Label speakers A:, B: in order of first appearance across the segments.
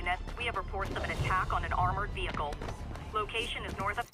A: unit. We have reports of an attack on an armored vehicle. Location is north of...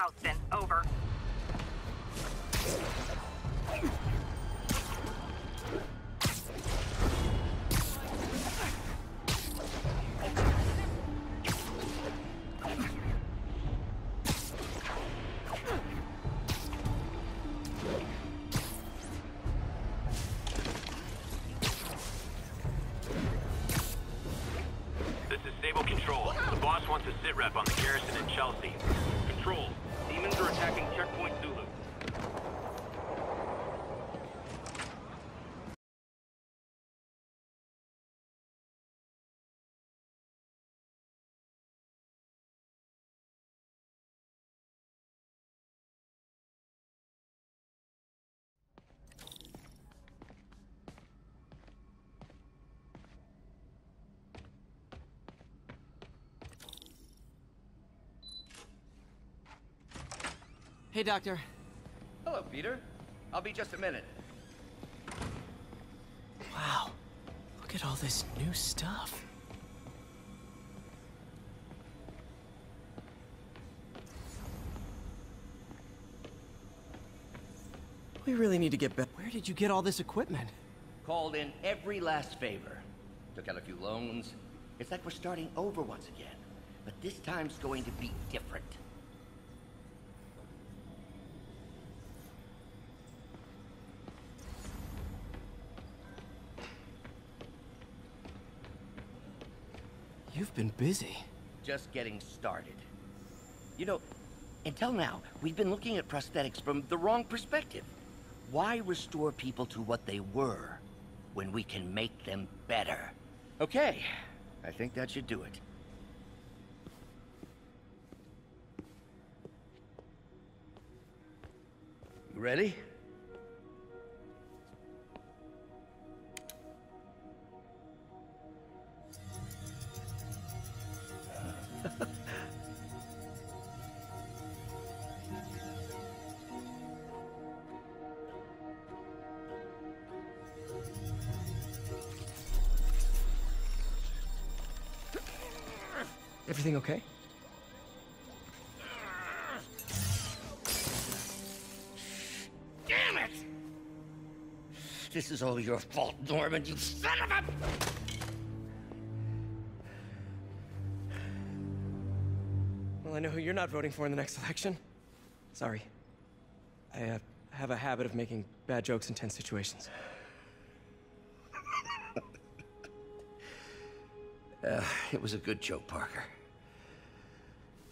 A: Houston, over.
B: Sit rep on the garrison in Chelsea. Control. Demons are attacking Checkpoint
C: Hey, Doctor.
D: Hello, Peter. I'll be just a minute.
C: Wow. Look at all this new stuff. We really need to get back. Where did you get all this equipment?
D: Called in every last favor. Took out a few loans. It's like we're starting over once again. But this time's going to be different.
C: Been busy.
D: Just getting started. You know, until now, we've been looking at prosthetics from the wrong perspective. Why restore people to what they were when we can make them better? Okay, I think that should do it. You ready?
C: Everything okay?
D: Damn it! This is all your fault, Norman, you son of a...
C: Well, I know who you're not voting for in the next election. Sorry. I uh, have a habit of making bad jokes in tense situations.
D: Uh, it was a good joke, Parker.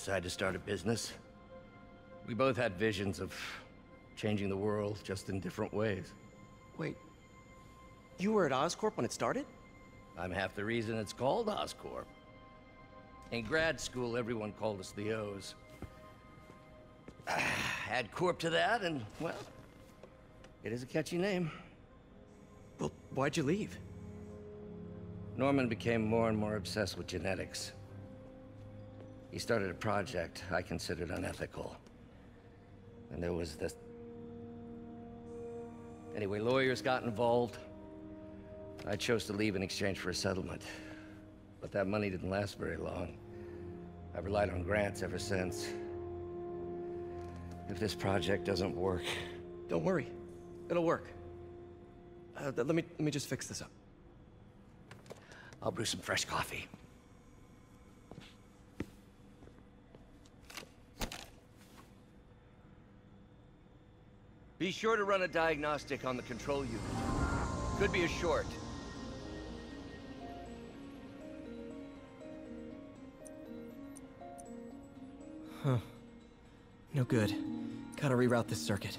D: Decided to start a business. We both had visions of changing the world, just in different ways.
C: Wait, you were at Oscorp when it started?
D: I'm half the reason it's called Oscorp. In grad school, everyone called us the O's. Add Corp to that, and, well, it is a catchy name.
C: Well, why'd you leave?
D: Norman became more and more obsessed with genetics. He started a project I considered unethical. And there was this... Anyway, lawyers got involved. I chose to leave in exchange for a settlement. But that money didn't last very long. I've relied on grants ever since. If this project doesn't work,
C: Don't worry, it'll work. Uh, let me let me just fix this up.
D: I'll brew some fresh coffee. Be sure to run a diagnostic on the control unit. Could be a short. Huh.
C: No good. Gotta reroute this circuit.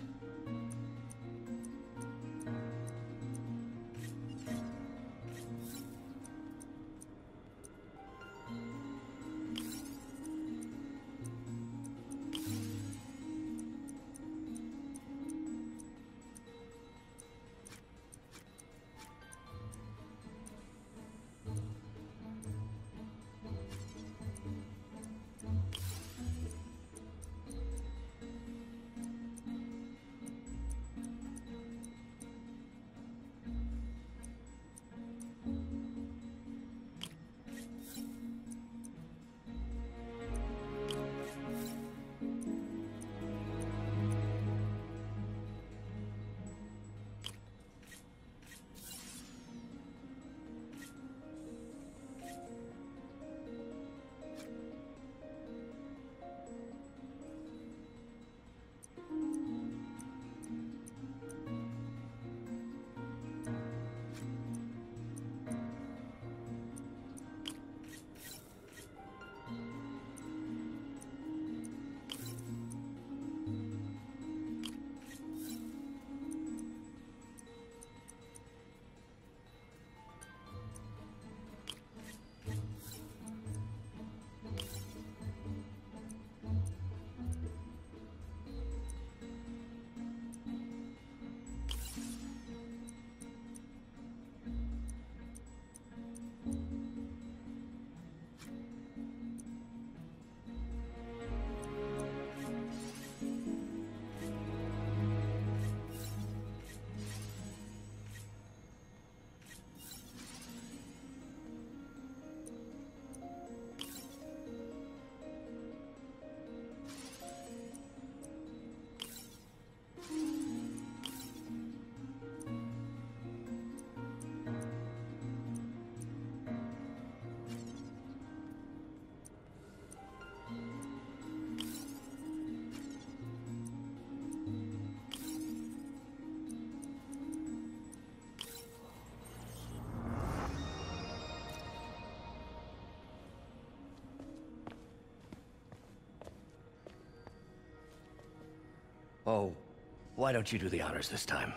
D: Oh, why don't you do the honors this time?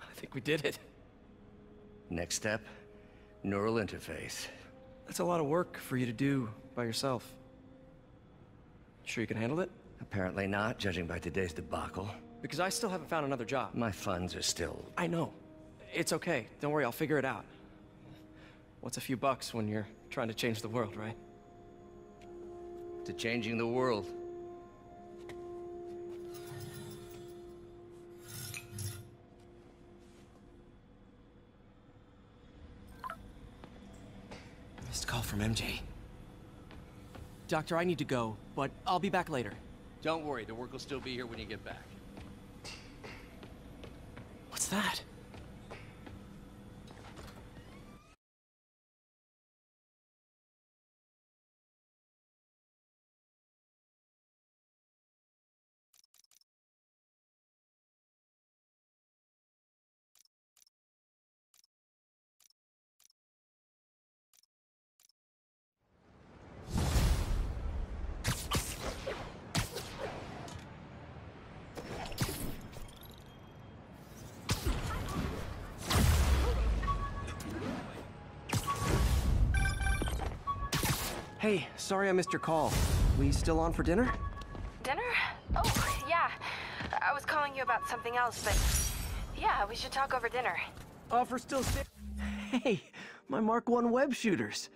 C: I think we did it.
D: Next step, neural interface.
C: That's a lot of work for you to do by yourself. Sure you can handle it?
D: Apparently not, judging by today's debacle.
C: Because I still haven't found another job.
D: My funds are still...
C: I know. It's okay. Don't worry, I'll figure it out. What's a few bucks when you're trying to change the world, right?
D: to changing the world.
C: Missed call from MJ. Doctor, I need to go, but I'll be back later.
E: Don't worry, the work will still be here when you get back.
C: What's that? Hey, sorry I missed your call. We still on for dinner?
F: Dinner? Oh, yeah. I was calling you about something else, but yeah, we should talk over dinner.
C: Offer still sta- Hey, my Mark 1 web shooters.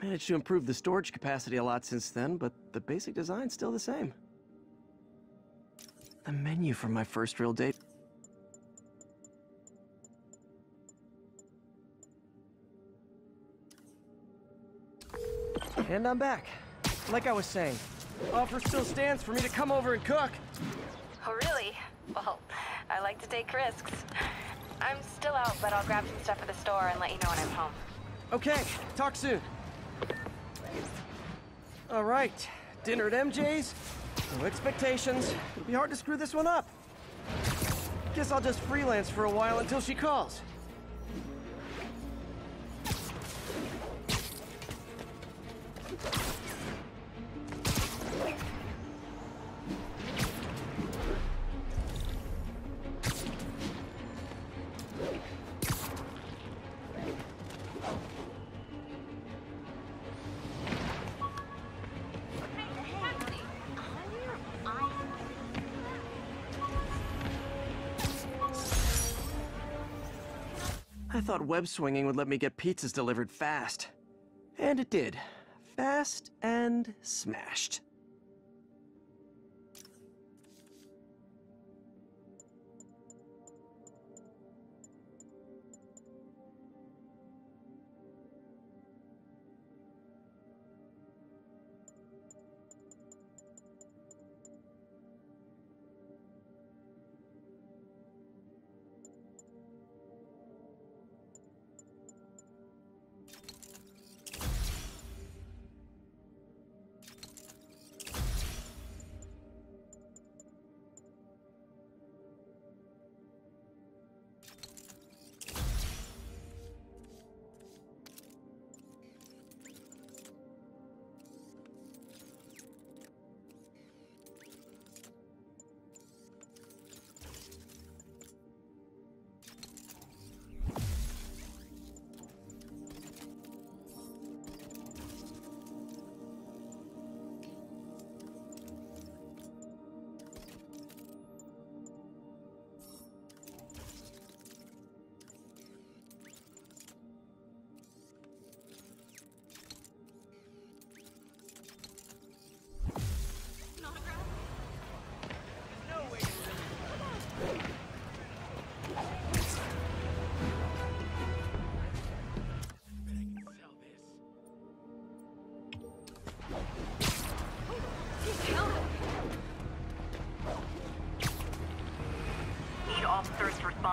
C: Managed to improve the storage capacity a lot since then, but the basic design's still the same. The menu from my first real date. And I'm back. Like I was saying, offer still stands for me to come over and cook.
F: Oh, really? Well, I like to take risks. I'm still out, but I'll grab some stuff at the store and let you know when I'm home.
C: Okay, talk soon. All right, Dinner at MJ's? No expectations. It'll be hard to screw this one up. Guess I'll just freelance for a while until she calls. I thought web swinging would let me get pizzas delivered fast. And it did. Fast and smashed.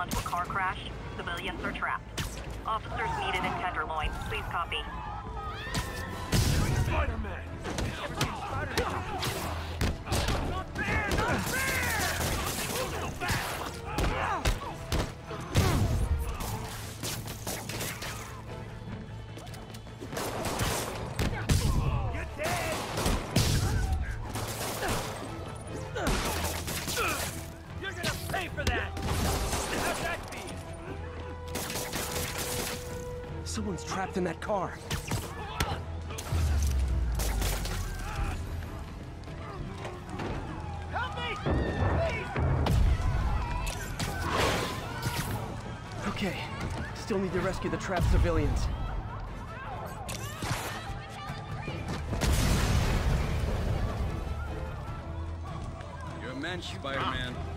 A: To a car crash. Civilians are trapped. Officers needed in Tenderloin. Please copy.
C: Someone's trapped in that car.
B: Help me! Please!
C: Okay. Still need to rescue the trapped civilians.
G: You're a man, Spider-Man.
A: All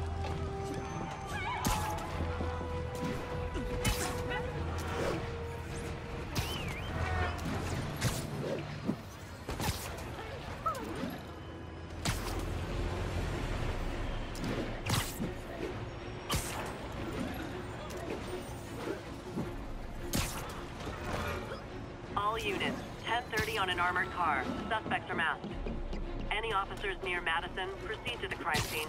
A: 1030 on an armored car. Suspects are masked. Any officers near Madison, proceed to the crime scene.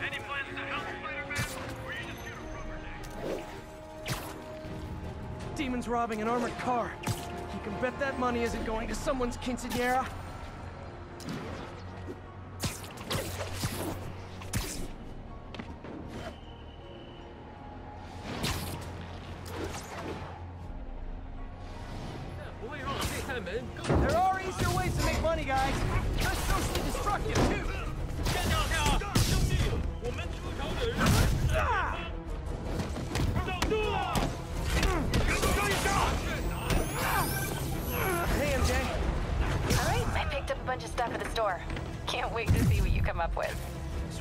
B: Any plans to help Spider-Man? Or you just gonna rubberneck?
C: Demon's robbing an armored car. You can bet that money isn't going to someone's quinceanera.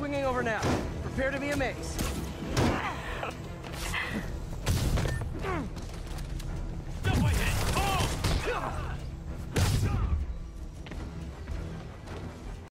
C: Swinging over now. Prepare to be amazed.